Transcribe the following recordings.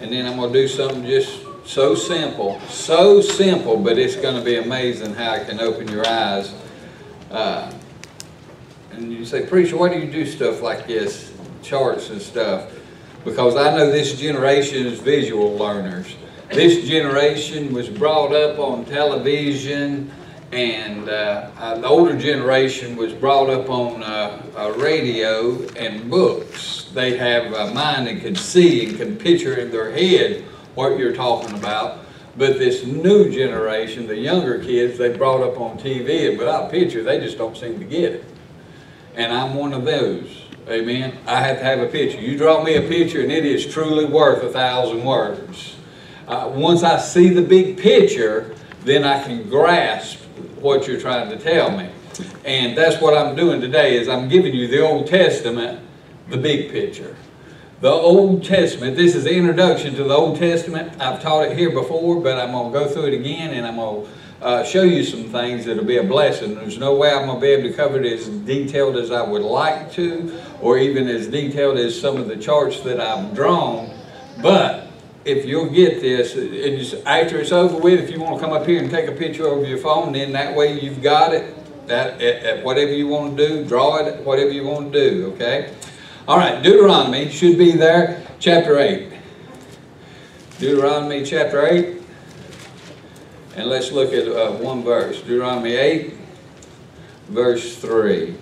and then I'm going to do something just so simple, so simple, but it's going to be amazing how it can open your eyes. Uh, and you say, Preacher, why do you do stuff like this, charts and stuff? Because I know this generation is visual learners. This generation was brought up on television, and uh, uh, the older generation was brought up on uh, radio and books. They have a mind and can see and can picture in their head what you're talking about. But this new generation, the younger kids, they brought up on TV, and without picture, they just don't seem to get it. And I'm one of those. Amen. I have to have a picture. You draw me a picture, and it is truly worth a thousand words. Uh, once I see the big picture, then I can grasp what you're trying to tell me. And that's what I'm doing today is I'm giving you the Old Testament, the big picture. The Old Testament, this is the introduction to the Old Testament. I've taught it here before, but I'm going to go through it again and I'm going to uh, show you some things that'll be a blessing. There's no way I'm going to be able to cover it as detailed as I would like to, or even as detailed as some of the charts that I've drawn. But if you'll get this, and after it's over with, if you want to come up here and take a picture over your phone, then that way you've got it. That at, at whatever you want to do, draw it, whatever you want to do. Okay. All right. Deuteronomy should be there, chapter eight. Deuteronomy chapter eight. And let's look at uh, one verse. Deuteronomy 8, verse 3.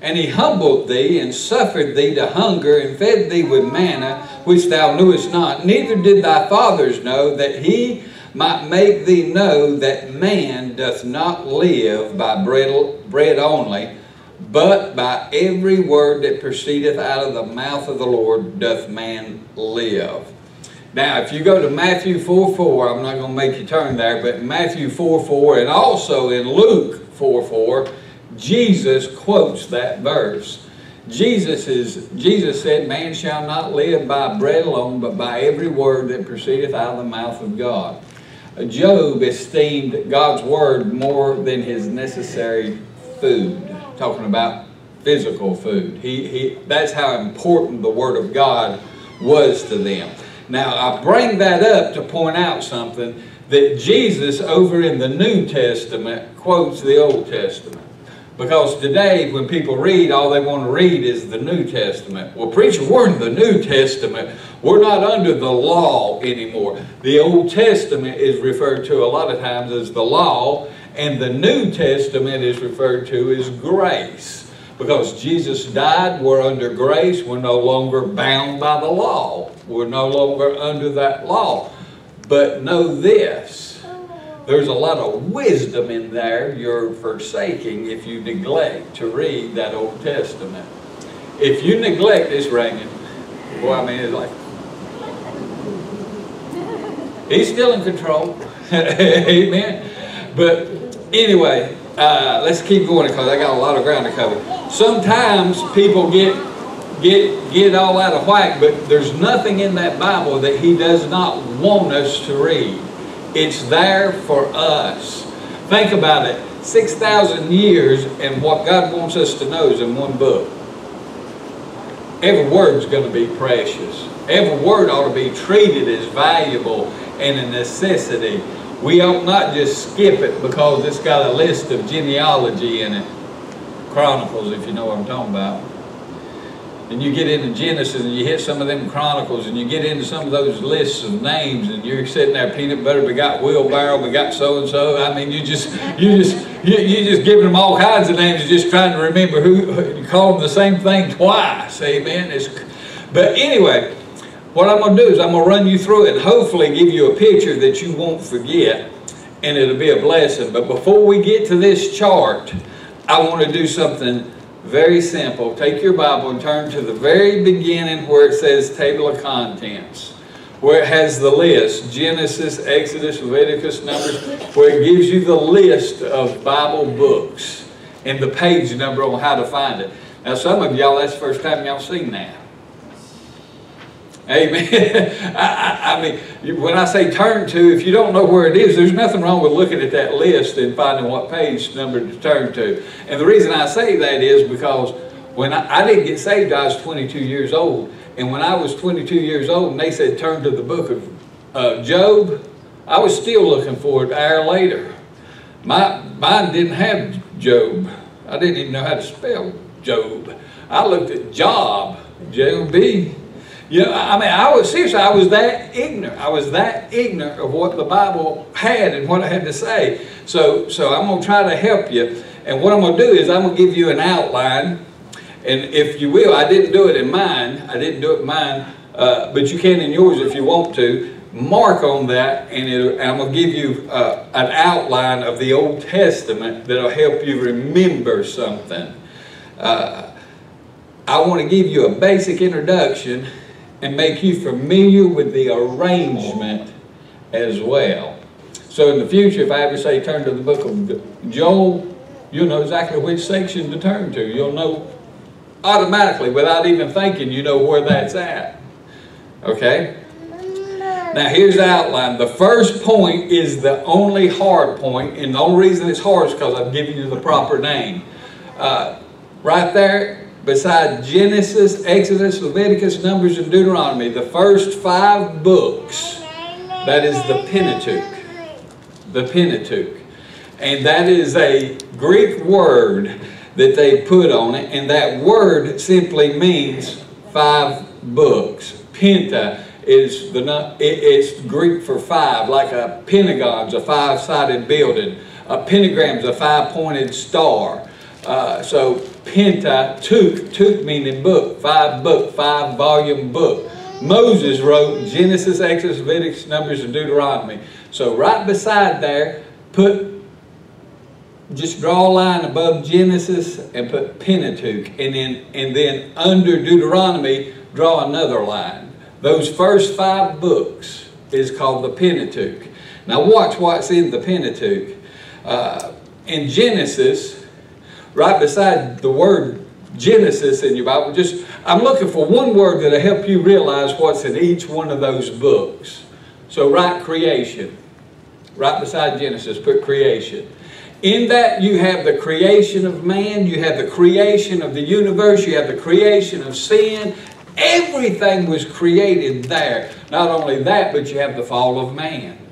And he humbled thee, and suffered thee to hunger, and fed thee with manna, which thou knewest not, neither did thy fathers know, that he might make thee know that man doth not live by bread, bread only, but by every word that proceedeth out of the mouth of the Lord doth man live. Now, if you go to Matthew 4 4, I'm not going to make you turn there, but Matthew 4 4 and also in Luke 4 4, Jesus quotes that verse. Jesus is Jesus said, Man shall not live by bread alone, but by every word that proceedeth out of the mouth of God. Job esteemed God's word more than his necessary food. Talking about physical food. He, he, that's how important the word of God was to them. Now, I bring that up to point out something that Jesus over in the New Testament quotes the Old Testament. Because today, when people read, all they want to read is the New Testament. Well, preacher, we're in the New Testament. We're not under the law anymore. The Old Testament is referred to a lot of times as the law, and the New Testament is referred to as grace. Because Jesus died, we're under grace. We're no longer bound by the law. We're no longer under that law. But know this there's a lot of wisdom in there you're forsaking if you neglect to read that Old Testament. If you neglect this ringing, boy, I mean, it's like, he's still in control. Amen. But anyway, uh, let's keep going because I got a lot of ground to cover. Sometimes people get get get all out of whack, but there's nothing in that Bible that He does not want us to read. It's there for us. Think about it. 6,000 years and what God wants us to know is in one book. Every word's going to be precious. Every word ought to be treated as valuable and a necessity. We ought not just skip it because it's got a list of genealogy in it. Chronicles, if you know what I'm talking about. And you get into Genesis and you hit some of them Chronicles and you get into some of those lists of names and you're sitting there, peanut butter, we got wheelbarrow, we got so-and-so. I mean, you just, you just, you, you just giving them all kinds of names and just trying to remember who, you call them the same thing twice, amen. It's, but anyway, what I'm going to do is I'm going to run you through it and hopefully give you a picture that you won't forget and it'll be a blessing. But before we get to this chart, I want to do something very simple. Take your Bible and turn to the very beginning where it says table of contents, where it has the list, Genesis, Exodus, Leviticus, Numbers, where it gives you the list of Bible books and the page number on how to find it. Now some of y'all, that's the first time y'all seen that. Amen. I, I, mean, when I say turn to, if you don't know where it is, there's nothing wrong with looking at that list and finding what page number to turn to. And the reason I say that is because when I, I didn't get saved, I was 22 years old. And when I was 22 years old and they said turn to the book of uh, Job, I was still looking for it an hour later. My, mine didn't have Job. I didn't even know how to spell Job. I looked at Job, J-O-B. You know, I mean, I was seriously, I was that ignorant. I was that ignorant of what the Bible had and what I had to say. So, so I'm going to try to help you. And what I'm going to do is I'm going to give you an outline. And if you will, I didn't do it in mine. I didn't do it in mine. Uh, but you can in yours if you want to. Mark on that, and, and I'm going to give you uh, an outline of the Old Testament that'll help you remember something. Uh, I want to give you a basic introduction and make you familiar with the arrangement as well. So in the future, if I ever say turn to the book of Joel, you'll know exactly which section to turn to. You'll know automatically, without even thinking, you know where that's at. Okay? Now here's the outline. The first point is the only hard point, and the only reason it's hard is because I've given you the proper name. Uh, right there, beside Genesis, Exodus, Leviticus, Numbers, and Deuteronomy, the first five books, that is the Pentateuch. The Pentateuch. And that is a Greek word that they put on it, and that word simply means five books. Penta is the it's Greek for five, like a pentagon's a five-sided building. A pentagram's a five-pointed star. Uh, so Pentateuch, Tuch meaning book, five book, five volume book. Moses wrote Genesis, Exodus, Leviticus, Numbers, and Deuteronomy. So right beside there, put just draw a line above Genesis and put Pentateuch, and then and then under Deuteronomy, draw another line. Those first five books is called the Pentateuch. Now watch what's in the Pentateuch. Uh, in Genesis, right beside the word Genesis in your Bible. Just I'm looking for one word that'll help you realize what's in each one of those books. So write creation. Right beside Genesis, put creation. In that you have the creation of man, you have the creation of the universe, you have the creation of sin. Everything was created there. Not only that, but you have the fall of man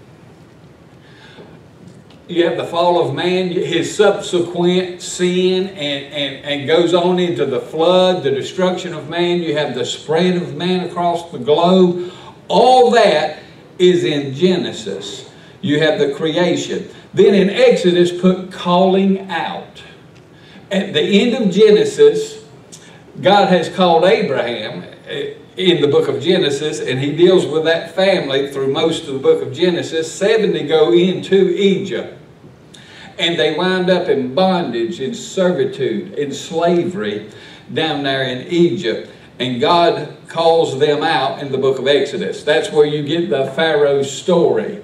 you have the fall of man, his subsequent sin, and, and, and goes on into the flood, the destruction of man. You have the spread of man across the globe. All that is in Genesis. You have the creation. Then in Exodus, put calling out. At the end of Genesis, God has called Abraham eh, in the book of Genesis, and he deals with that family through most of the book of Genesis. 70 go into Egypt and they wind up in bondage, in servitude, in slavery down there in Egypt. And God calls them out in the book of Exodus. That's where you get the Pharaoh story,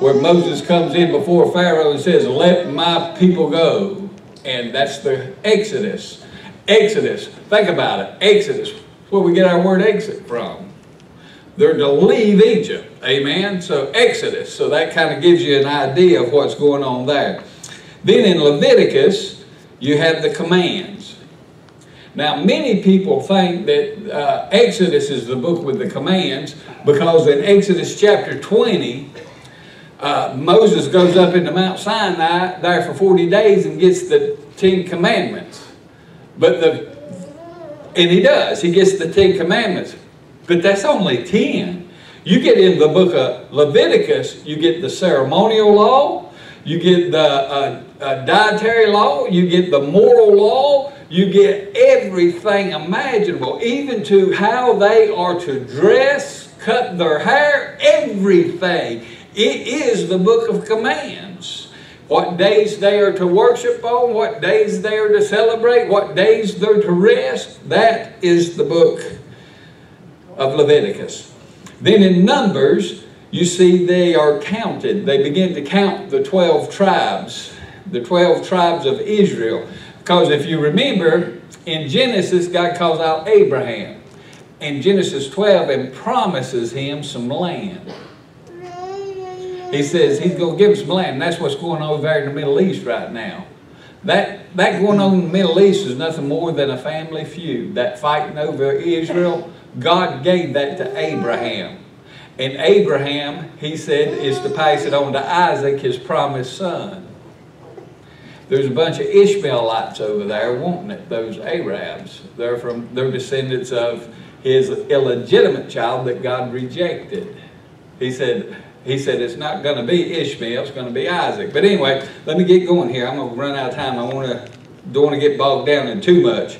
where Moses comes in before Pharaoh and says, Let my people go. And that's the Exodus. Exodus, think about it. Exodus, where we get our word exit from. They're to leave Egypt. Amen? So Exodus. So that kind of gives you an idea of what's going on there. Then in Leviticus, you have the commands. Now, many people think that uh, Exodus is the book with the commands because in Exodus chapter 20, uh, Moses goes up into Mount Sinai there for 40 days and gets the Ten Commandments. But the, and he does, he gets the Ten Commandments. But that's only 10. You get in the book of Leviticus, you get the ceremonial law, you get the uh, uh, dietary law, you get the moral law, you get everything imaginable, even to how they are to dress, cut their hair, everything. It is the book of commands. What days they are to worship on, what days they are to celebrate, what days they're to rest, that is the book of Leviticus. Then in Numbers, you see they are counted. They begin to count the 12 tribes, the 12 tribes of Israel. Because if you remember, in Genesis, God calls out Abraham in Genesis 12 and promises him some land. He says he's going to give us some land. And that's what's going on over there in the Middle East right now. That, that going on in the Middle East is nothing more than a family feud. That fighting over Israel God gave that to Abraham. And Abraham, he said, is to pass it on to Isaac, his promised son. There's a bunch of Ishmaelites over there wanting it, those Arabs. They're from they're descendants of his illegitimate child that God rejected. He said, he said it's not going to be Ishmael, it's going to be Isaac. But anyway, let me get going here. I'm going to run out of time. I want to don't want to get bogged down in too much.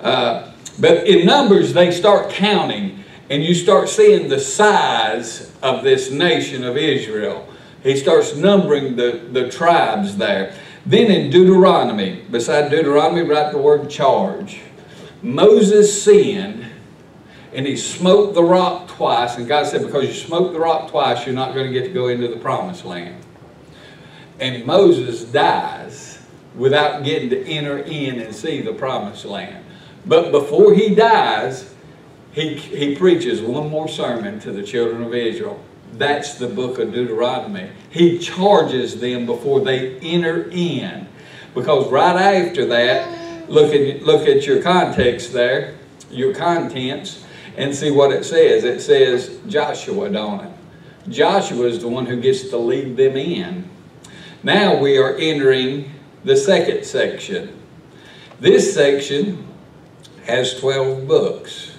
Uh, but in Numbers, they start counting, and you start seeing the size of this nation of Israel. He starts numbering the, the tribes there. Then in Deuteronomy, beside Deuteronomy, write the word charge. Moses sinned and he smote the rock twice. And God said, because you smoked the rock twice, you're not going to get to go into the promised land. And Moses dies without getting to enter in and see the promised land. But before he dies, he, he preaches one more sermon to the children of Israel. That's the book of Deuteronomy. He charges them before they enter in. Because right after that, look at, look at your context there, your contents, and see what it says. It says Joshua, don't it? Joshua is the one who gets to lead them in. Now we are entering the second section. This section has 12 books.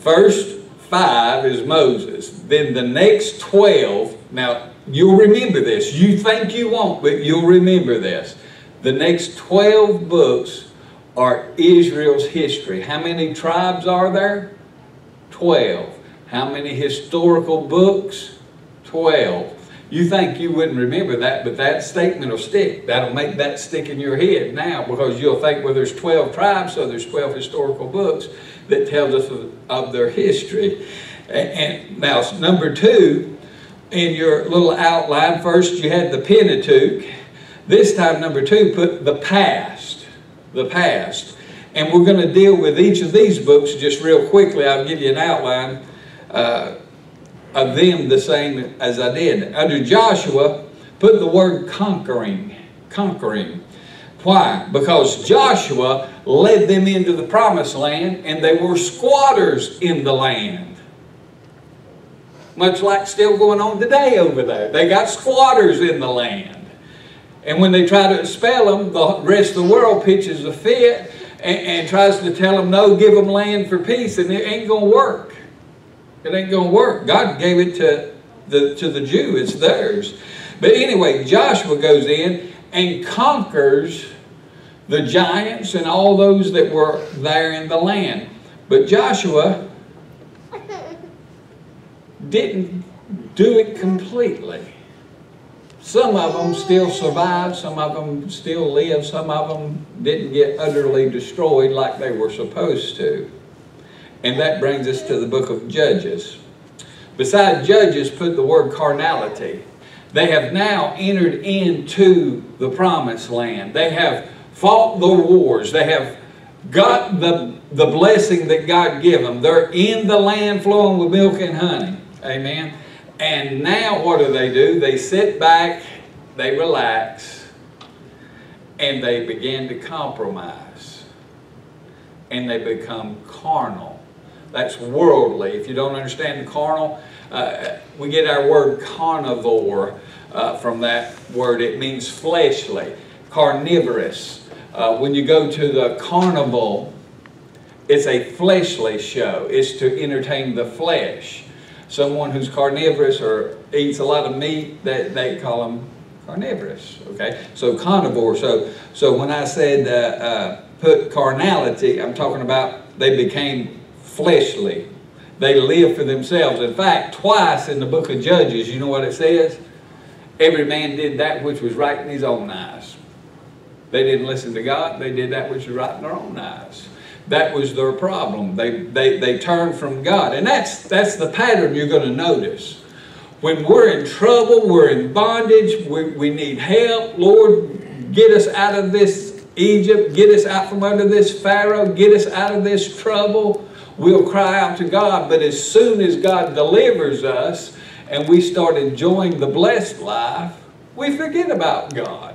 First five is Moses. Then the next 12, now you'll remember this. You think you won't, but you'll remember this. The next 12 books are Israel's history. How many tribes are there? 12. How many historical books? 12. You think you wouldn't remember that, but that statement will stick. That'll make that stick in your head now because you'll think, well, there's 12 tribes, so there's 12 historical books that tells us of, of their history. And, and now, number two, in your little outline, first you had the Pentateuch. This time, number two, put the past. The past. And we're going to deal with each of these books just real quickly. I'll give you an outline. Uh, of them the same as I did. Under Joshua, put the word conquering. Conquering. Why? Because Joshua led them into the promised land and they were squatters in the land. Much like still going on today over there. They got squatters in the land. And when they try to expel them, the rest of the world pitches a fit and, and tries to tell them, no, give them land for peace, and it ain't going to work. It ain't going to work. God gave it to the, to the Jew. It's theirs. But anyway, Joshua goes in and conquers the giants and all those that were there in the land. But Joshua didn't do it completely. Some of them still survived, some of them still live, some of them didn't get utterly destroyed like they were supposed to. And that brings us to the book of Judges. Beside Judges, put the word carnality. They have now entered into the promised land. They have fought the wars. They have got the, the blessing that God gave them. They're in the land flowing with milk and honey. Amen. And now what do they do? They sit back, they relax, and they begin to compromise. And they become carnal. That's worldly. If you don't understand the carnal, uh, we get our word carnivore uh, from that word. It means fleshly, carnivorous. Uh, when you go to the carnival, it's a fleshly show. It's to entertain the flesh. Someone who's carnivorous or eats a lot of meat, they, they call them carnivorous. Okay, so carnivore. So so when I said uh, uh, put carnality, I'm talking about they became fleshly. They live for themselves. In fact, twice in the book of Judges, you know what it says? Every man did that which was right in his own eyes. They didn't listen to God. They did that which was right in their own eyes. That was their problem. They, they, they turned from God. And that's, that's the pattern you're going to notice. When we're in trouble, we're in bondage, we, we need help, Lord, get us out of this Egypt, get us out from under this Pharaoh, get us out of this trouble we'll cry out to God, but as soon as God delivers us and we start enjoying the blessed life, we forget about God.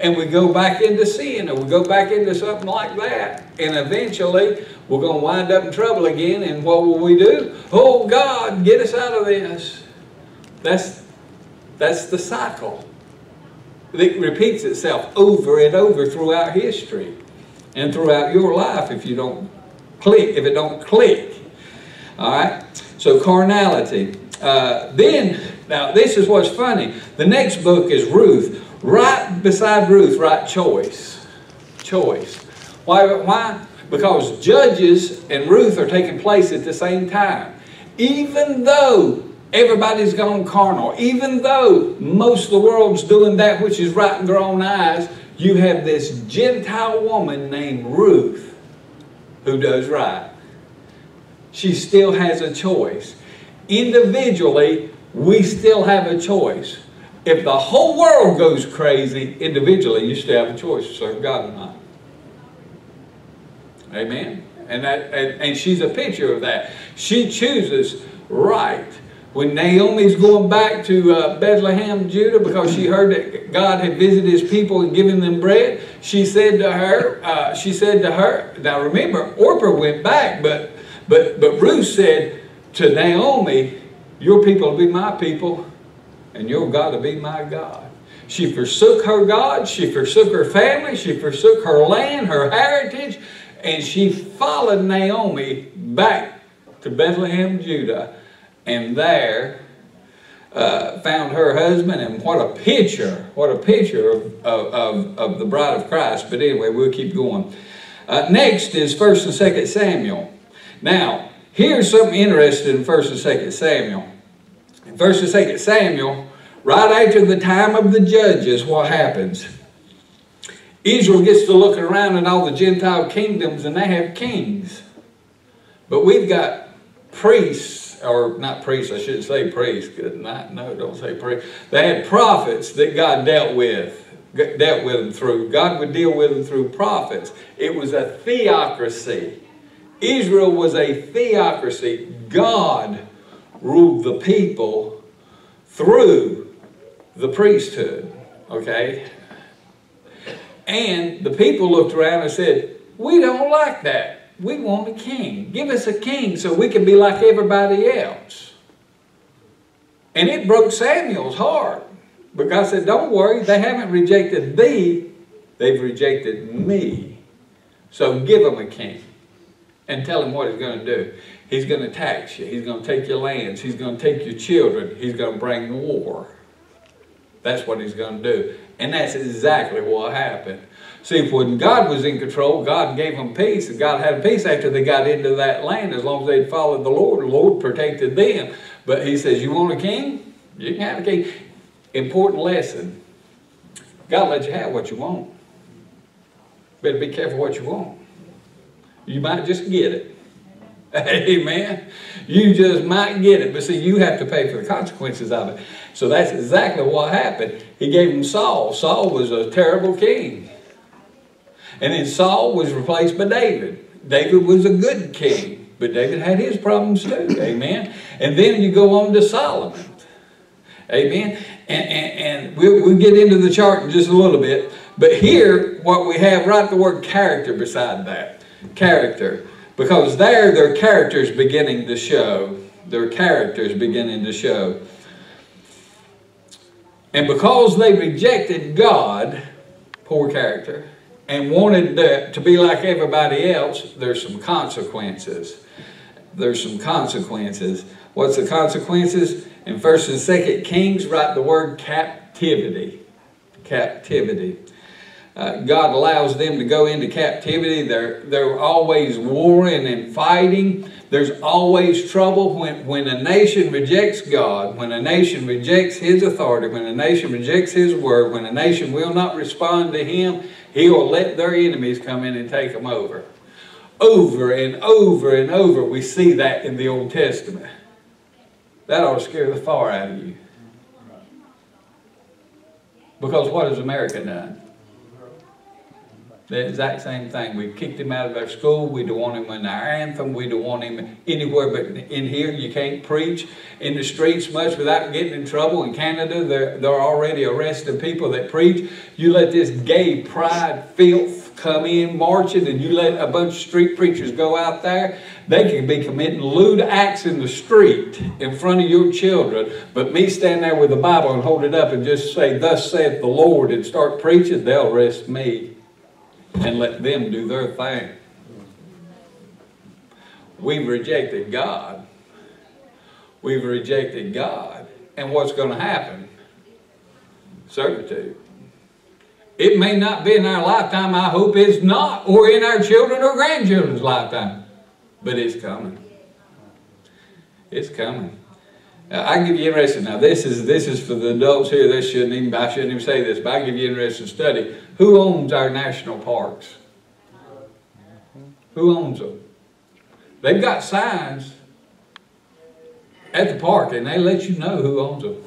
and we go back into sin or we go back into something like that. And eventually we're going to wind up in trouble again. And what will we do? Oh God, get us out of this. That's, that's the cycle. It repeats itself over and over throughout history and throughout your life if you don't click, if it don't click. All write? So carnality. Uh, then, now this is what's funny. The next book is Ruth. Right beside Ruth, right choice. Choice. Why? Why? Because Judges and Ruth are taking place at the same time. Even though everybody's gone carnal, even though most of the world's doing that which is right in their own eyes, you have this Gentile woman named Ruth who does right. She still has a choice. Individually, we still have a choice. If the whole world goes crazy individually, you still have a choice to serve God or not. Amen. And that and, and she's a picture of that. She chooses right. When Naomi's going back to uh, Bethlehem, Judah, because she heard that God had visited his people and given them bread, she said to her, uh, she said to her, now remember, Orpah went back, but, but, but Ruth said to Naomi, your people will be my people, and your God will be my God. She forsook her God, she forsook her family, she forsook her land, her heritage, and she followed Naomi back to Bethlehem, Judah, and there uh, found her husband, and what a picture, what a picture of, of, of, the bride of Christ. But anyway, we'll keep going. Uh, next is 1st and 2nd Samuel. Now, here's something interesting in 1st and 2nd Samuel. In 1st and 2nd Samuel, right after the time of the judges, what happens? Israel gets to looking around at all the Gentile kingdoms and they have kings. But we've got priests, or not priests, I shouldn't say priests. Good night. No, don't say priests. They had prophets that God dealt with, dealt with them through. God would deal with them through prophets. It was a theocracy. Israel was a theocracy. God ruled the people through the priesthood. Okay? And the people looked around and said, we don't like that. We want a king. Give us a king so we can be like everybody else. And it broke Samuel's heart. But God said, don't worry, they haven't rejected thee, they've rejected me. So give them a king and tell him what he's going to do. He's going to tax you. He's going to take your lands. He's going to take your children. He's going to bring war. That's what he's going to do. And that's exactly what happened. See, when God was in control, God gave them peace, and God had peace after they got into that land as long as they'd followed the Lord. The Lord protected them. But he says, you want a king? You can have a king. Important lesson. God let you have what you want. Better be careful what you want. You might just get it. Amen. You just might get it. But see, you have to pay for the consequences of it. So that's exactly what happened. He gave him Saul. Saul was a terrible king. And then Saul was replaced by David. David was a good king, but David had his problems too. Amen. And then you go on to Solomon. Amen. And, and, and we'll, we'll get into the chart in just a little bit. But here, what we have, write the word character beside that. Character. Because there, their characters beginning to show. Their characters beginning to show. And because they rejected God, poor character, and wanted to, to be like everybody else, there's some consequences. There's some consequences. What's the consequences? In 1st and 2nd Kings, write the word captivity. Captivity. Uh, God allows them to go into captivity. They're, they're always warring and fighting. There's always trouble when, when a nation rejects God, when a nation rejects His authority, when a nation rejects His word, when a nation will not respond to Him, He will let their enemies come in and take them over. Over and over and over, we see that in the Old Testament. That ought to scare the far out of you. Because what has America done? The exact same thing. We kicked him out of our school. We don't want him in our anthem. We don't want him anywhere but in here. You can't preach in the streets much without getting in trouble. In Canada, they're, they're already arresting people that preach. You let this gay pride filth come in marching and you let a bunch of street preachers go out there, they can be committing lewd acts in the street in front of your children. But me stand there with the Bible and hold it up and just say, Thus saith the Lord, and start preaching, they'll arrest me and let them do their thing. We've rejected God. We've rejected God. And what's going to happen? Servitude. It may not be in our lifetime, I hope it's not, or in our children or grandchildren's lifetime. But it's coming. It's coming. Uh, I give you interesting. Now this is this is for the adults here. This shouldn't even I shouldn't even say this, but I give you interesting study. Who owns our national parks? Who owns them? They've got signs at the park, and they let you know who owns them.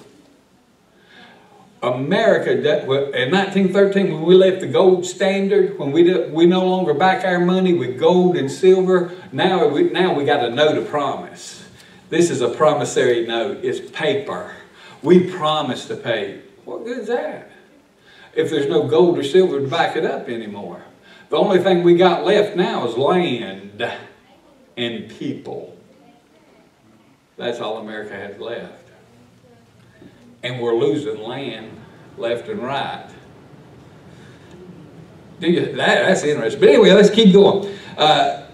America, in 1913, when we left the gold standard, when we, we no longer back our money with gold and silver, now we, now we got a note of promise. This is a promissory note. It's paper. We promise to pay. What good is that? If there's no gold or silver to back it up anymore. The only thing we got left now is land and people. That's all America has left. And we're losing land left and right. Do you, that, that's interesting. But anyway, let's keep going. Uh,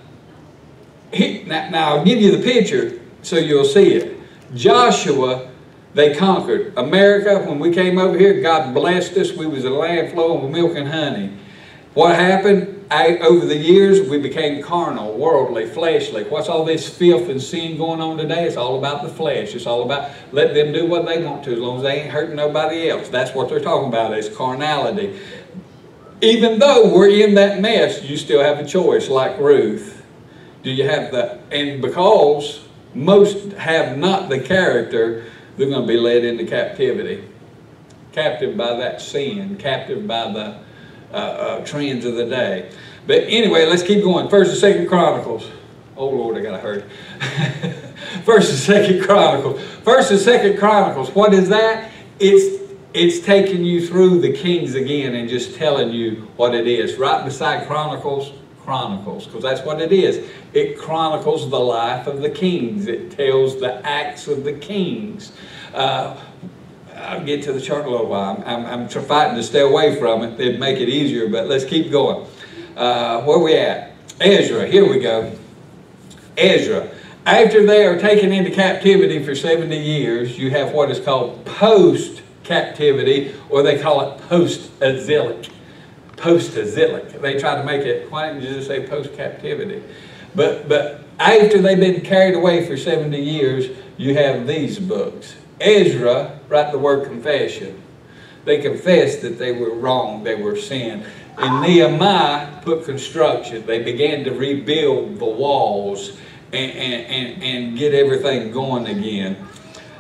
he, now, now, I'll give you the picture so you'll see it. Joshua, they conquered. America, when we came over here, God blessed us. We was a land flowing with milk and honey. What happened? I, over the years, we became carnal, worldly, fleshly. What's all this filth and sin going on today? It's all about the flesh. It's all about let them do what they want to as long as they ain't hurting nobody else. That's what they're talking about is carnality. Even though we're in that mess, you still have a choice like Ruth. Do you have the, and because most have not the character, they're going to be led into captivity. Captive by that sin, captive by the uh, uh, trends of the day. But anyway, let's keep going. First and Second Chronicles. Oh Lord, I gotta hurry. First and Second Chronicles. First and Second Chronicles. What is that? It's it's taking you through the kings again and just telling you what it is. Right beside Chronicles, Chronicles, because that's what it is. It chronicles the life of the kings. It tells the acts of the kings. Uh, I'll get to the chart a little while. I'm, I'm, I'm fighting to stay away from it. It'd make it easier, but let's keep going. Uh, where we at? Ezra. Here we go. Ezra. After they are taken into captivity for 70 years, you have what is called post-captivity, or they call it post-exilic. Post-exilic. They try to make it, why didn't you just say post-captivity? But, but after they've been carried away for 70 years, you have these books. Ezra write the word confession. They confessed that they were wrong, they were sin. And Nehemiah put construction. They began to rebuild the walls and, and, and, and get everything going again.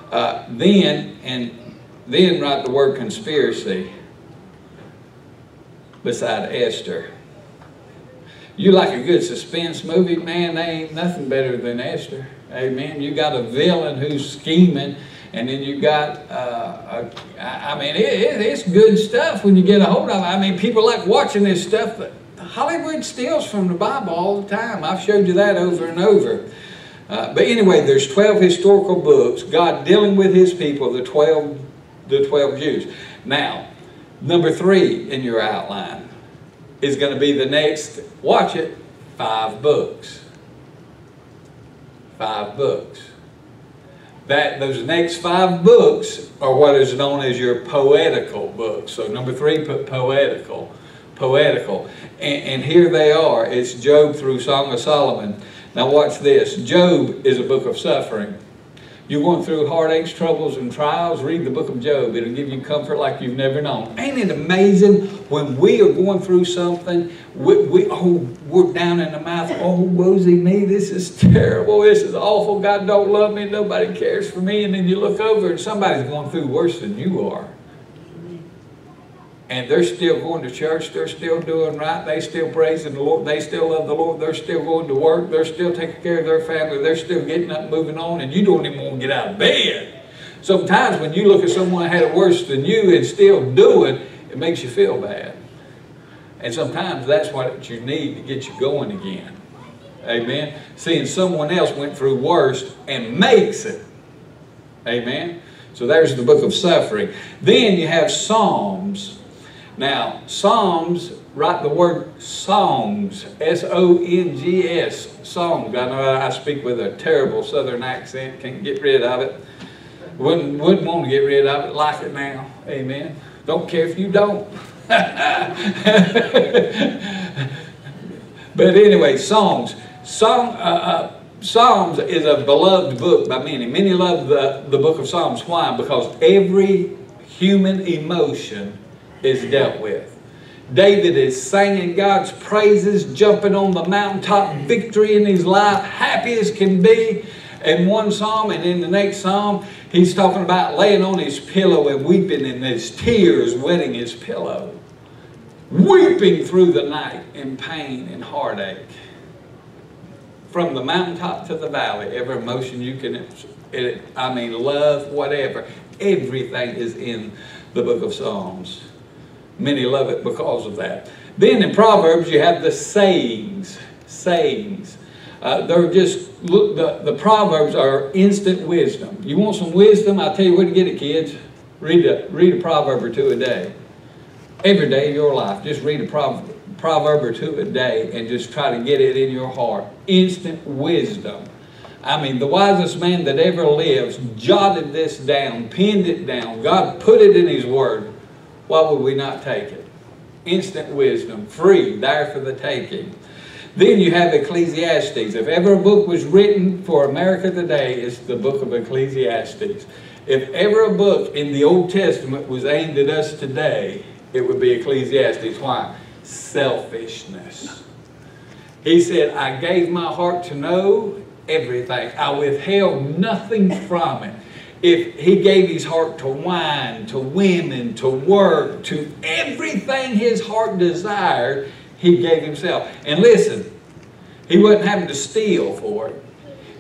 Uh, then, and then write the word conspiracy beside Esther. You like a good suspense movie, man, they ain't nothing better than Esther. Amen. You got a villain who's scheming and then you got, uh, a, I mean, it, it, it's good stuff when you get a hold of it. I mean, people like watching this stuff. But Hollywood steals from the Bible all the time. I've showed you that over and over. Uh, but anyway, there's 12 historical books, God dealing with his people, the 12, the 12 Jews. Now, number three in your outline is going to be the next, watch it, five books. Five books that those next five books are what is known as your poetical books. So number three, put poetical, poetical. And, and, here they are. It's Job through Song of Solomon. Now watch this. Job is a book of suffering. You're going through heartaches, troubles, and trials, read the book of Job. It'll give you comfort like you've never known. Ain't it amazing when we are going through something, we, we, oh, we're down in the mouth, oh, woesy me, this is terrible, this is awful, God don't love me, nobody cares for me, and then you look over and somebody's going through worse than you are. And they're still going to church, they're still doing right, they still praising the Lord, they still love the Lord, they're still going to work, they're still taking care of their family, they're still getting up, moving on, and you don't even want to get out of bed. Sometimes when you look at someone that had it worse than you and still doing, it it makes you feel bad. And sometimes that's what you need to get you going again. Amen. Seeing someone else went through worse and makes it. Amen. So there's the book of suffering. Then you have Psalms. Now, Psalms, write the word songs, S-O-N-G-S, songs. I know I speak with a terrible southern accent, can't get rid of it. Wouldn't, wouldn't want to get rid of it, like it now. Amen. Don't care if you don't. but anyway, songs. Song, uh, uh, Psalms is a beloved book by many. Many love the, the book of Psalms. Why? Because every human emotion is dealt with. David is singing God's praises, jumping on the mountaintop, victory in his life, happy as can be in one psalm, and in the next psalm, he's talking about laying on his pillow and weeping, and his tears wetting his pillow. Weeping through the night in pain and heartache from the mountaintop to the valley, every emotion you can, I mean, love, whatever, everything is in the book of Psalms. Many love it because of that. Then in Proverbs, you have the sayings. Sayings. Uh, they're just, look, the, the Proverbs are instant wisdom. You want some wisdom? I'll tell you where to get it, kids. Read a, read a proverb or two a day. Every day of your life, just read a proverb proverb or two a day and just try to get it in your heart. Instant wisdom. I mean, the wisest man that ever lives jotted this down, pinned it down. God put it in His Word. Why would we not take it? Instant wisdom, free, there for the taking. Then you have Ecclesiastes. If ever a book was written for America today, it's the book of Ecclesiastes. If ever a book in the Old Testament was aimed at us today, it would be Ecclesiastes. Why? selfishness. He said, I gave my heart to know everything. I withheld nothing from it. If he gave his heart to wine, to women, to work, to everything his heart desired, he gave himself. And listen, he wasn't having to steal for it.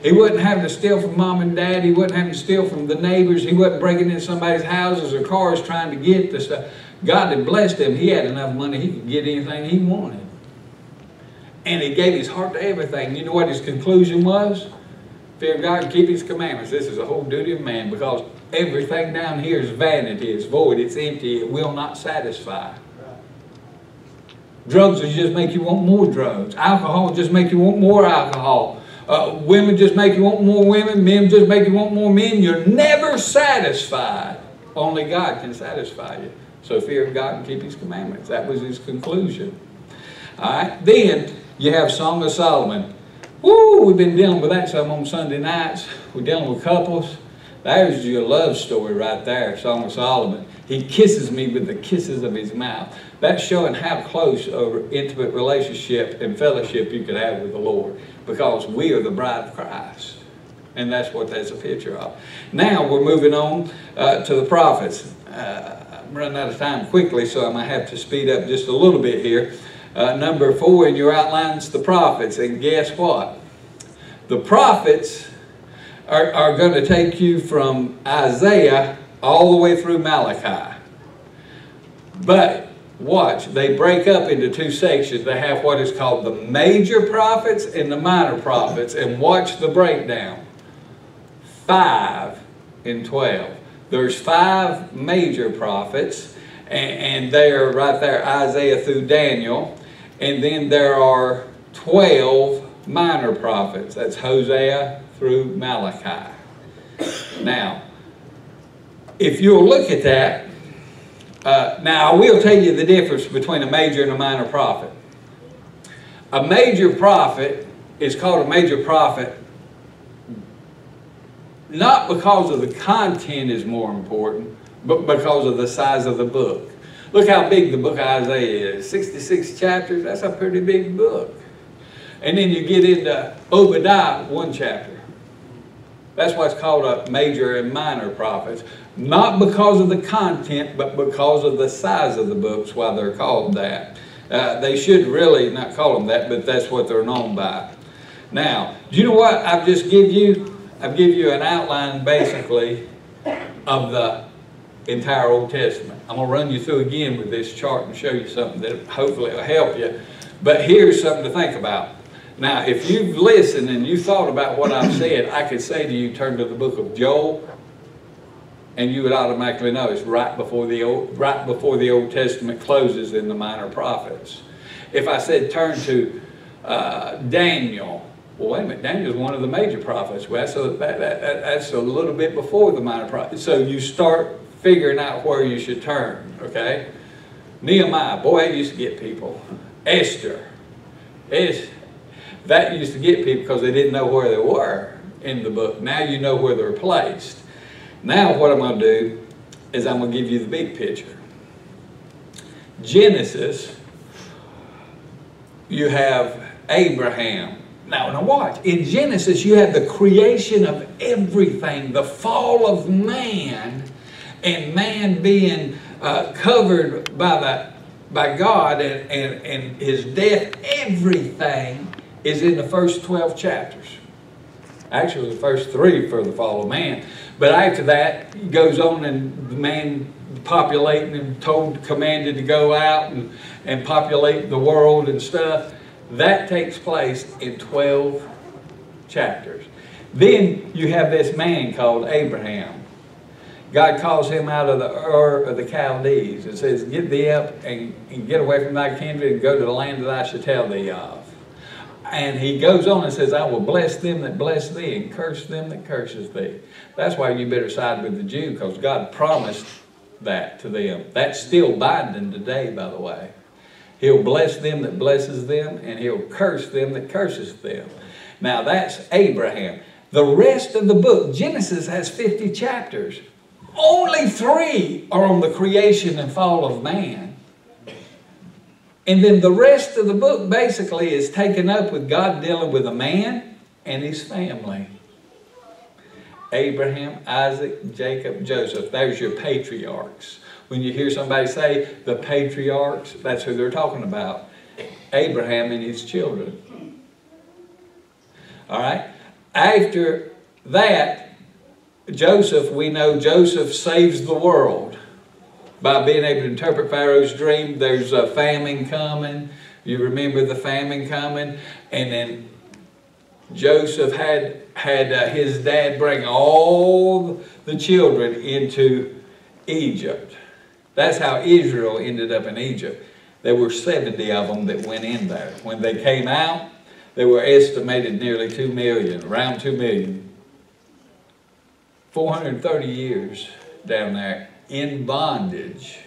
He wasn't having to steal from mom and dad. He wasn't having to steal from the neighbors. He wasn't breaking into somebody's houses or cars trying to get the stuff. God had blessed him. He had enough money, he could get anything he wanted. And he gave his heart to everything. You know what his conclusion was? Fear God and keep his commandments. This is a whole duty of man because everything down here is vanity, it's void, it's empty, it will not satisfy. Drugs will just make you want more drugs. Alcohol will just make you want more alcohol. Uh, women just make you want more women. Men just make you want more men. You're never satisfied. Only God can satisfy you. So fear God and keep his commandments. That was his conclusion. All right. Then you have Song of Solomon. Woo, we've been dealing with that some on Sunday nights. We're dealing with couples. There's your love story right there, Song of Solomon. He kisses me with the kisses of his mouth. That's showing how close an intimate relationship and fellowship you could have with the Lord because we are the bride of Christ. And that's what that's a picture of. Now we're moving on uh, to the prophets. Uh, I'm running out of time quickly, so I might have to speed up just a little bit here. Uh, number four in your outlines, the prophets. And guess what? The prophets are, are going to take you from Isaiah all the way through Malachi. But watch, they break up into two sections. They have what is called the major prophets and the minor prophets. And watch the breakdown. Five in 12. There's five major prophets, and, they are right there, Isaiah through Daniel. And then there are 12 minor prophets. That's Hosea through Malachi. Now, if you'll look at that, uh, now I will tell you the difference between a major and a minor prophet. A major prophet is called a major prophet not because of the content is more important, but because of the size of the book. Look how big the book of Isaiah is. 66 chapters, that's a pretty big book. And then you get into Obadiah, one chapter. That's why it's called a major and minor prophets. Not because of the content, but because of the size of the books, why they're called that. Uh, they should really not call them that, but that's what they're known by. Now, do you know what I've just give you? I've give you an outline basically of the entire Old Testament. I'm going to run you through again with this chart and show you something that hopefully will help you. But here's something to think about. Now, if you've listened and you thought about what I've said, I could say to you, turn to the book of Joel, and you would automatically know it's right before the Old, right before the Old Testament closes in the minor prophets. If I said turn to uh, Daniel, well, wait a minute, Daniel's one of the major prophets. Well, so that, that, that, that's a little bit before the minor prophets. So you start figuring out where you should turn, okay? Nehemiah, boy, that used to get people. Esther, it's, that used to get people because they didn't know where they were in the book. Now you know where they're placed. Now what I'm going to do is I'm going to give you the big picture. Genesis, you have Abraham. Now, now watch. In Genesis, you have the creation of everything, the fall of man, and man being uh, covered by the by God and, and, and his death, everything is in the first 12 chapters. Actually, the first three for the fall of man. But after that, he goes on and the man populating and told, commanded to go out and, and populate the world and stuff. That takes place in 12 chapters. Then you have this man called Abraham. God calls him out of the Ur of the Chaldees and says, Get thee up and, and get away from thy kindred and go to the land that I shall tell thee of. And he goes on and says, I will bless them that bless thee and curse them that curses thee. That's why you better side with the Jew because God promised that to them. That's still binding today, by the way. He'll bless them that blesses them and he'll curse them that curses them. Now that's Abraham. The rest of the book, Genesis has 50 chapters. Only three are on the creation and fall of man. And then the rest of the book basically is taken up with God dealing with a man and his family. Abraham, Isaac, Jacob, Joseph. There's your patriarchs. When you hear somebody say the patriarchs, that's who they're talking about. Abraham and his children. All right? After that, Joseph, we know Joseph saves the world by being able to interpret Pharaoh's dream. There's a famine coming. You remember the famine coming. And then Joseph had, had uh, his dad bring all the children into Egypt. That's how Israel ended up in Egypt. There were 70 of them that went in there. When they came out, they were estimated nearly 2 million, around 2 million. 430 years down there in bondage.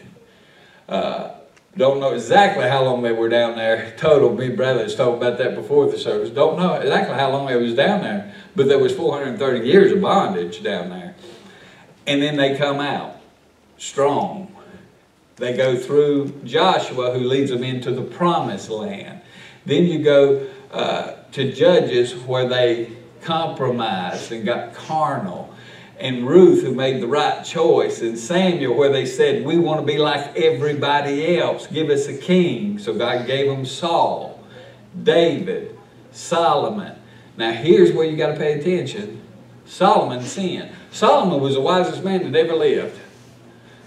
Uh, don't know exactly how long they were down there. Total, me brothers told about that before the service. Don't know exactly how long they was down there, but there was 430 years of bondage down there. And then they come out strong. They go through Joshua, who leads them into the promised land. Then you go uh, to Judges, where they compromised and got carnal and Ruth who made the right choice, and Samuel where they said, we want to be like everybody else, give us a king. So God gave them Saul, David, Solomon. Now here's where you got to pay attention. Solomon sinned. Solomon was the wisest man that ever lived.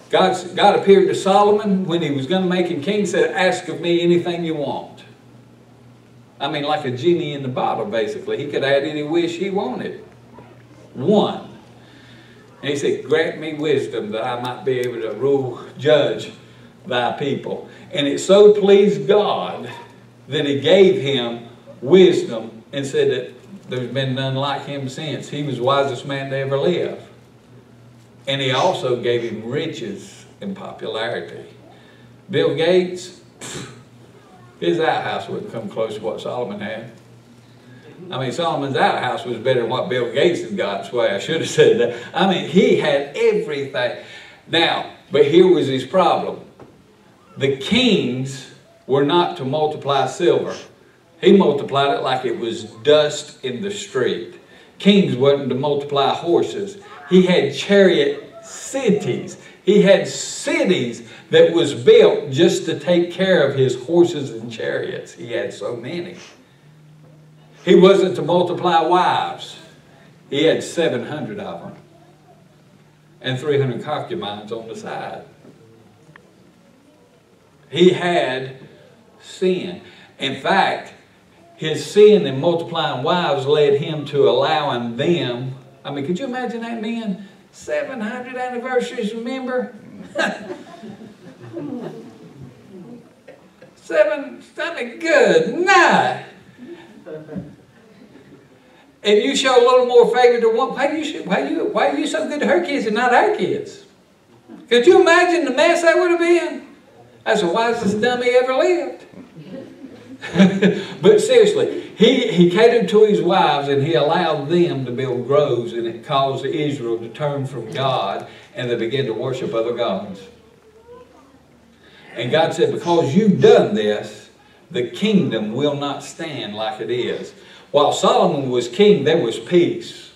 God, God appeared to Solomon when he was going to make him king, said, ask of me anything you want. I mean, like a genie in the bottle, basically. He could add any wish he wanted. One. And he said, grant me wisdom that I might be able to rule, judge thy people. And it so pleased God that he gave him wisdom and said that there's been none like him since. He was the wisest man to ever live. And he also gave him riches and popularity. Bill Gates, his outhouse wouldn't come close to what Solomon had. I mean, Solomon's outhouse was better than what Bill Gates had got. That's why I should have said that. I mean, he had everything. Now, but here was his problem. The kings were not to multiply silver. He multiplied it like it was dust in the street. kings wasn't to multiply horses. He had chariot cities. He had cities that was built just to take care of his horses and chariots. He had so many. He wasn't to multiply wives. He had 700 of them and 300 concubines on the side. He had sin. In fact, his sin in multiplying wives led him to allowing them. I mean, could you imagine that man? 700 anniversaries, remember? Seven, something good. Nah. And you show a little more favor to one. Why you, why you, why are you so good to her kids and not our kids? Could you imagine the mess that would have been? That's the wisest dummy ever lived. but seriously, he, he catered to his wives and he allowed them to build groves and it caused Israel to turn from God and they began to worship other gods. And God said, because you've done this, the kingdom will not stand like it is. While Solomon was king, there was peace.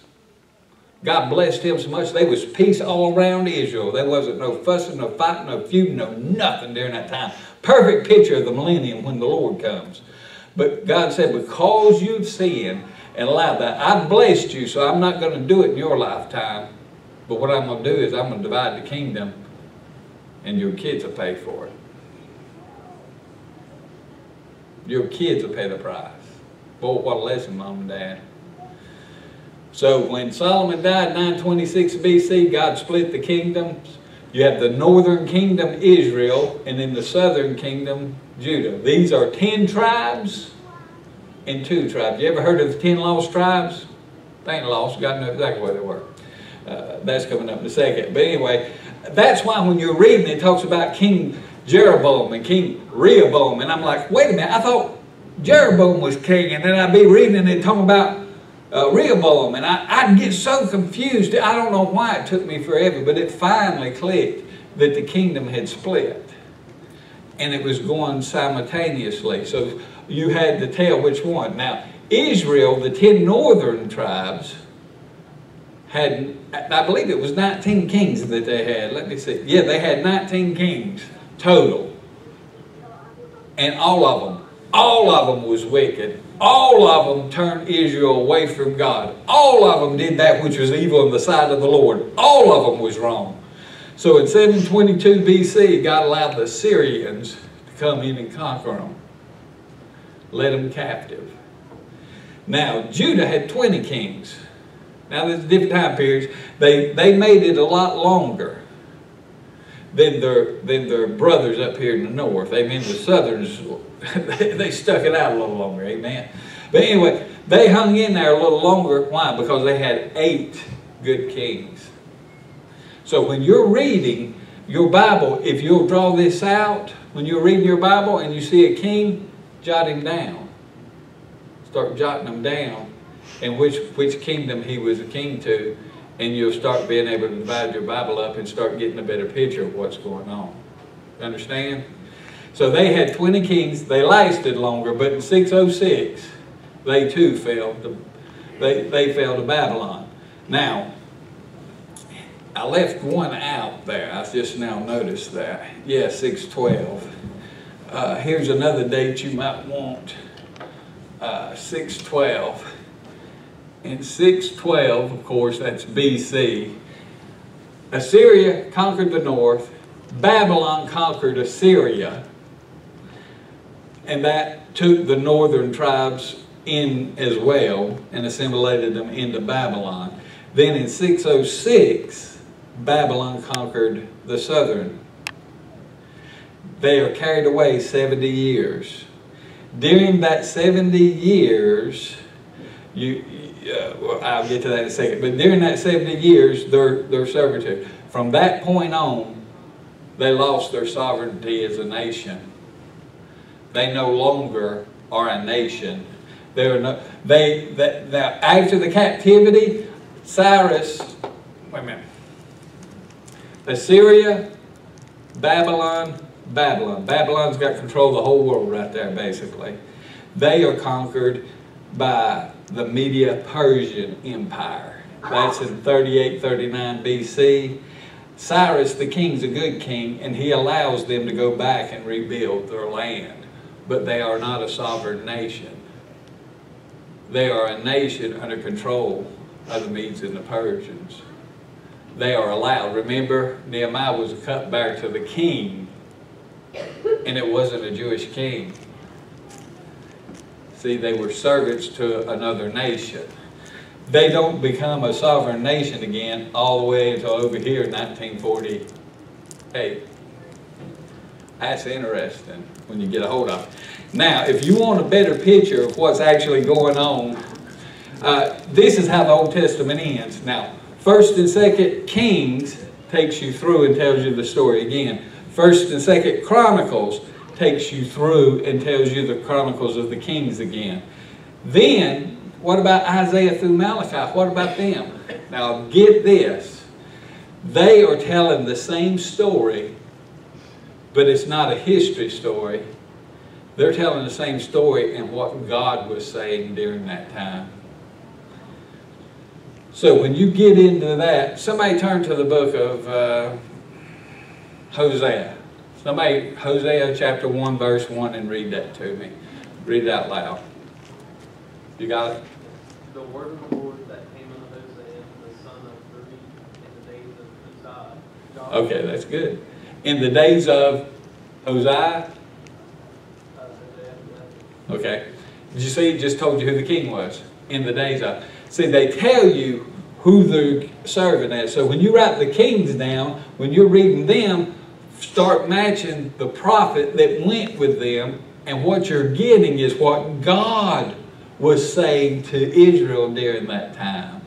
God blessed him so much, there was peace all around Israel. There wasn't no fussing, no fighting, no feuding, no nothing during that time. Perfect picture of the millennium when the Lord comes. But God said, because you've sinned and allowed that, I've blessed you, so I'm not going to do it in your lifetime. But what I'm going to do is I'm going to divide the kingdom, and your kids will pay for it. Your kids will pay the price. Boy, what a lesson, Mom and Dad. So when Solomon died 926 BC, God split the kingdoms. You have the northern kingdom, Israel, and then the southern kingdom, Judah. These are ten tribes and two tribes. You ever heard of the ten lost tribes? They ain't lost. God knows exactly where they were. Uh, that's coming up in a second. But anyway, that's why when you're reading, it talks about King Jeroboam and King Rehoboam. And I'm like, wait a minute, I thought Jeroboam was king. And then I'd be reading and they'd talk about uh, Rehoboam. And I, I'd get so confused. I don't know why it took me forever, but it finally clicked that the kingdom had split. And it was going simultaneously. So you had to tell which one. Now, Israel, the ten northern tribes, had, I believe it was 19 kings that they had. Let me see. Yeah, they had 19 kings total. And all of them, all of them was wicked. All of them turned Israel away from God. All of them did that which was evil in the sight of the Lord. All of them was wrong. So in 722 BC, God allowed the Syrians to come in and conquer them. Led them captive. Now, Judah had 20 kings. Now, there's different time periods. They, they made it a lot longer than their, than their brothers up here in the north. Amen. The southerns, they, stuck it out a little longer. Amen. But anyway, they hung in there a little longer. Why? Because they had eight good kings. So when you're reading your Bible, if you'll draw this out, when you're reading your Bible and you see a king, jot him down. Start jotting them down and which, which kingdom he was a king to and you'll start being able to divide your Bible up and start getting a better picture of what's going on. Understand? So they had 20 kings. They lasted longer, but in 606, they too fell to, they, they fell to Babylon. Now, I left one out there. I just now noticed that. Yeah, 612. Uh, here's another date you might want. Uh, 612. In 612, of course, that's BC, Assyria conquered the north, Babylon conquered Assyria, and that took the northern tribes in as well and assimilated them into Babylon. Then in 606, Babylon conquered the southern. They are carried away 70 years. During that 70 years, you, uh, well, I'll get to that in a second. But during that 70 years, their, their servitude, from that point on, they lost their sovereignty as a nation. They no longer are a nation. They're no, they, they, they, after the captivity, Cyrus, wait a minute, Assyria, Babylon, Babylon. Babylon's got control of the whole world right there, basically. They are conquered by the Media Persian Empire. That's in 38, 39 BC. Cyrus the king's a good king, and he allows them to go back and rebuild their land. But they are not a sovereign nation. They are a nation under control of the Medes and the Persians. They are allowed. Remember, Nehemiah was a cupbearer to the king, and it wasn't a Jewish king. See, they were servants to another nation. They don't become a sovereign nation again all the way until over here in 1948. That's interesting when you get a hold of it. Now, if you want a better picture of what's actually going on, uh, this is how the Old Testament ends. Now, First and Second Kings takes you through and tells you the story again. First and Second Chronicles takes you through and tells you the Chronicles of the Kings again. Then, what about Isaiah through Malachi? What about them? Now, get this. They are telling the same story, but it's not a history story. They're telling the same story and what God was saying during that time. So when you get into that, somebody turn to the book of uh, Hosea. Somebody, Hosea chapter 1, verse 1, and read that to me. Read it out loud. You got it? The word of the Lord that came unto Hosea, the son of Beeri, in the days of Uzziah. God- Okay, that's good. In the days of Hosea, okay. Did you see, it just told you who the king was? In the days of. See, they tell you who they're serving as. So when you write the kings down, when you're reading them, start matching the prophet that went with them, and what you're getting is what God was saying to Israel during that time.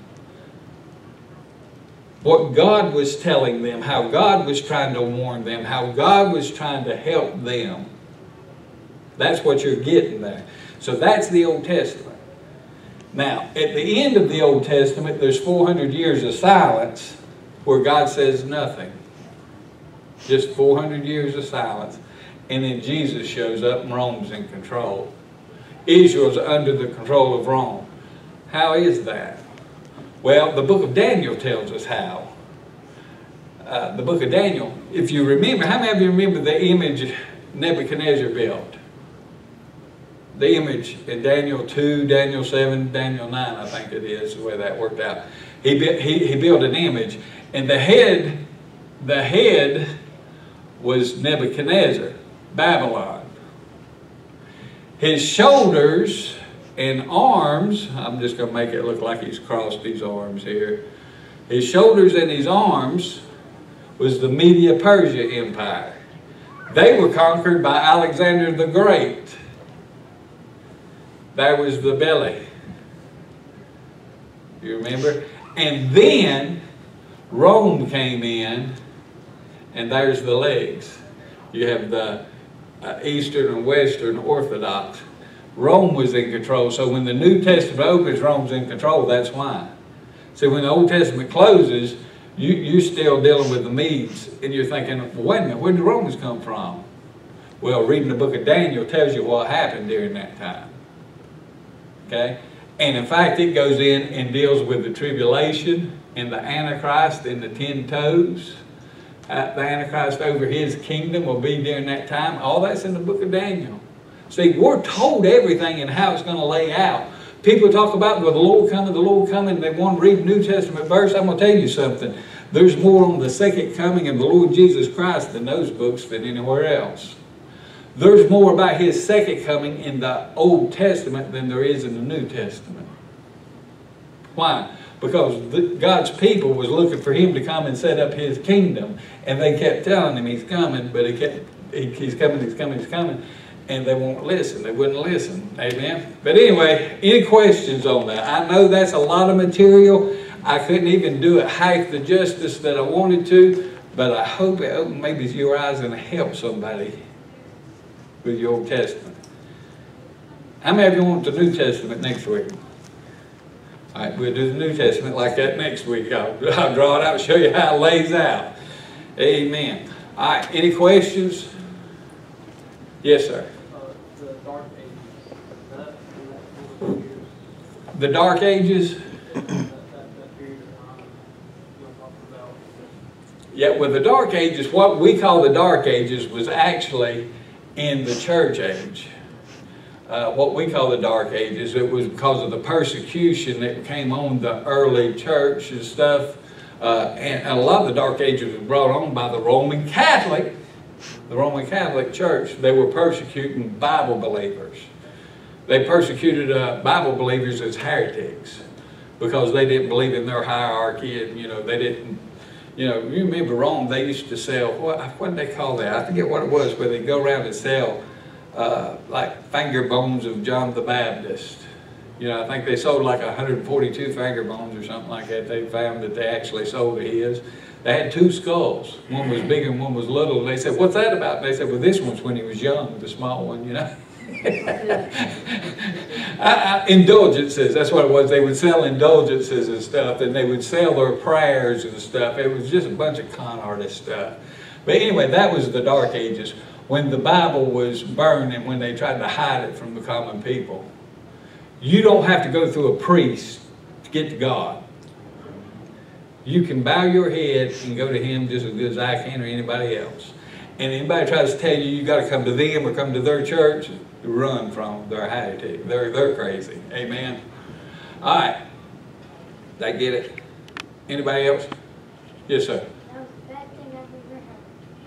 What God was telling them, how God was trying to warn them, how God was trying to help them. That's what you're getting there. So that's the Old Testament. Now, at the end of the Old Testament, there's 400 years of silence where God says nothing. Just 400 years of silence. And then Jesus shows up and Rome's in control. Israel's under the control of Rome. How is that? Well, the book of Daniel tells us how. Uh, the book of Daniel, if you remember, how many of you remember the image Nebuchadnezzar built? the image in Daniel 2, Daniel 7, Daniel 9, I think it is, the way that worked out. He, he, he built an image, and the head, the head was Nebuchadnezzar, Babylon. His shoulders and arms, I'm just going to make it look like he's crossed his arms here. His shoulders and his arms was the Media Persia Empire. They were conquered by Alexander the Great. That was the belly. You remember? And then Rome came in, and there's the legs. You have the uh, Eastern and Western Orthodox. Rome was in control. So when the New Testament opens, Rome's in control. That's why. So when the Old Testament closes, you, you're still dealing with the Medes, and you're thinking, well, wait a minute, where did the Romans come from? Well, reading the book of Daniel tells you what happened during that time. Okay? And in fact, it goes in and deals with the tribulation and the Antichrist and the ten toes. Uh, the Antichrist over his kingdom will be during that time. All that's in the book of Daniel. See, we're told everything and how it's going to lay out. People talk about well, the Lord coming, the Lord coming. They want to read New Testament verse. I'm going to tell you something. There's more on the second coming of the Lord Jesus Christ than those books than anywhere else. There's more about his second coming in the Old Testament than there is in the New Testament. Why? Because the, God's people was looking for him to come and set up his kingdom. And they kept telling him he's coming, but he kept, he, he's coming, he's coming, he's coming. And they won't listen. They wouldn't listen. Amen? But anyway, any questions on that? I know that's a lot of material. I couldn't even do it half the justice that I wanted to, but I hope it opened maybe your eyes and help somebody with your Old Testament. How many of you want the New Testament next week? Right, we'll do the New Testament like that next week. I'll, I'll draw it out and show you how it lays out. Amen. All right, any questions? Yes, sir. Uh, the dark ages. The Dark Ages. Yeah, with the Dark Ages, what we call the Dark Ages was actually in the church age. Uh, what we call the Dark Ages, it was because of the persecution that came on the early church and stuff. Uh, and, and a lot of the Dark Ages was brought on by the Roman Catholic, the Roman Catholic Church. They were persecuting Bible believers. They persecuted uh, Bible believers as heretics because they didn't believe in their hierarchy and, you know, they didn't you know, you remember Rome, they used to sell, what, what did they call that? I forget what it was, where they go around and sell, uh, like finger bones of John the Baptist. You know, I think they sold like 142 finger bones or something like that. They found that they actually sold his. They had two skulls. One was big and one was little. And they said, what's that about? And they said, well, this one's when he was young, the small one, you know. I, I, indulgences, that's what it was. They would sell indulgences and stuff, and they would sell their prayers and stuff. It was just a bunch of con artist stuff. But anyway, that was the Dark Ages when the Bible was burned and when they tried to hide it from the common people. You don't have to go through a priest to get to God. You can bow your head and go to Him just as good as I can or anybody else. And anybody tries to tell you you got to come to them or come to their church, run from. They're heretic. They're, they're crazy. Amen. All right. I get it? Anybody else? Yes, sir. That was the best thing I've ever heard.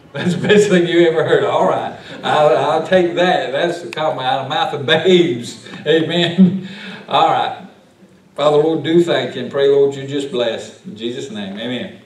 That's the best thing you ever heard. All right. I'll, I'll take that. That's the comment out of mouth of babes. Amen. All right. Father, Lord, do thank you and pray, Lord, you just bless. In Jesus' name, amen.